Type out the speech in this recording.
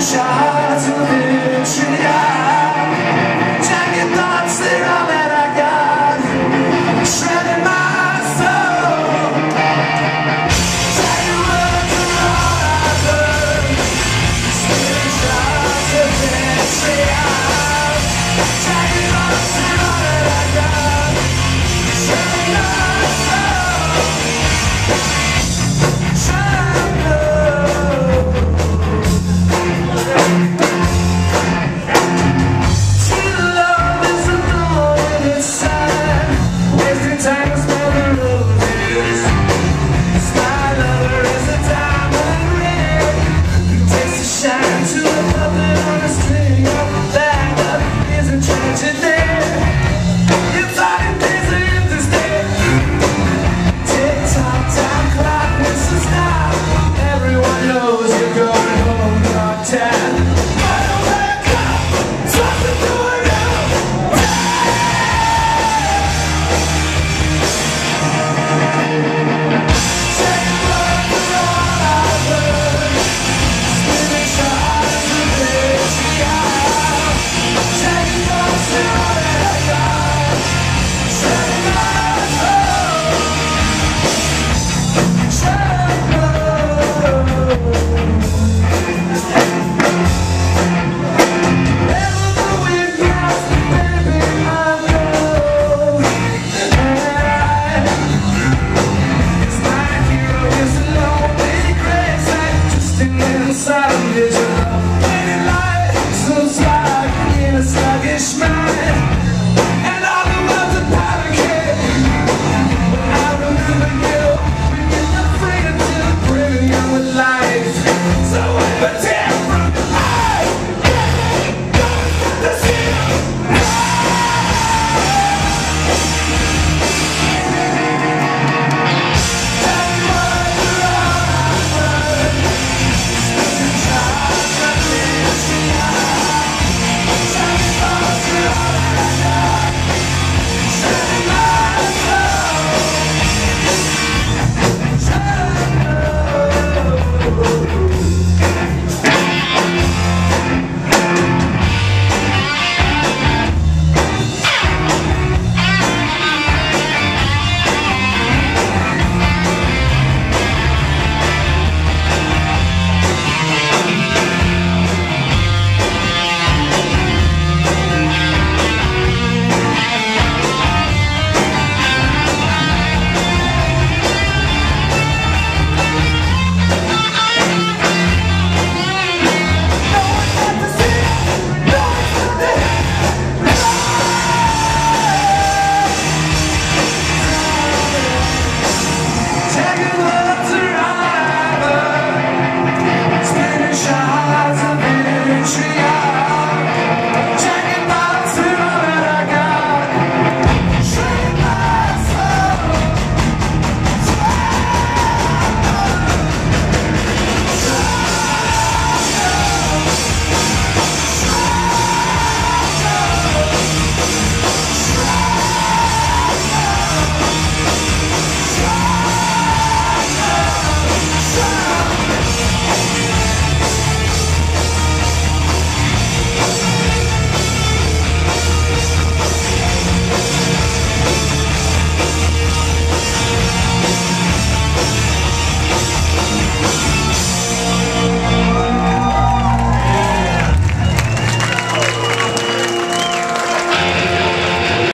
sunshine.